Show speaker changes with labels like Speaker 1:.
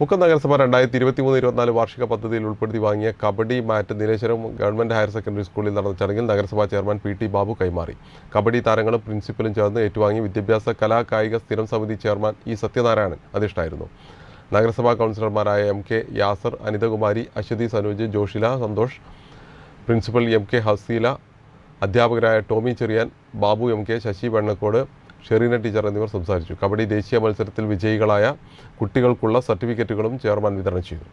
Speaker 1: മുക്കം നഗരസഭ രണ്ടായിരത്തി ഇരുപത്തി മൂന്ന് ഇരുപത്തിനാല് വാർഷിക പദ്ധതിയിൽ ഉൾപ്പെടുത്തി വാങ്ങിയ kabaddi mat Nileshwaram government higher secondary സ്കൂളിൽ നടന്ന ചടങ്ങിൽ നഗരസഭാ ചെയർമാൻ പി ടി ബാബു കൈമാറി. കബഡി താരങ്ങളും പ്രിൻസിപ്പലും ചേർന്ന് ഏറ്റുവാങ്ങി വിദ്യാഭ്യാസ കലാ കായിക സ്ഥിരം സമിതി ചെയർമാൻ ഇ സത്യനാരായണൻ അധ്യക്ഷനായിരുന്നു നഗരസഭാ കൗൺസിലർമാരായ M K Yasar Anithakumari Aswathy Sanoj Joshila Santhosh principal M K Haseela അധ്യാപകരായ Tomy Cherian Babu M K Sasi Vennakode Shereena teacher എന്നിവർ സംസാരിച്ചു. കബഡി ദേശീയ മത്സരത്തിൽ വിജയികളായ കുട്ടികൾക്കുള്ള സർട്ടിഫിക്കറ്റുകളും ചെയർമാൻ വിതരണം ചെയ്തു.